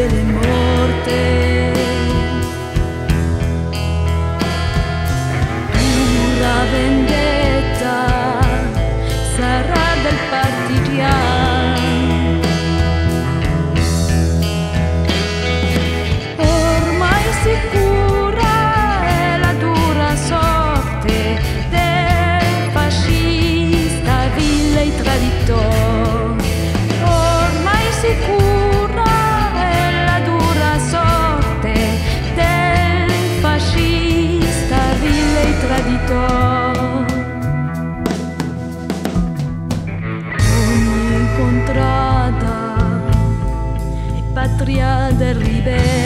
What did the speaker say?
still in more. Ecco. patria del Ribera.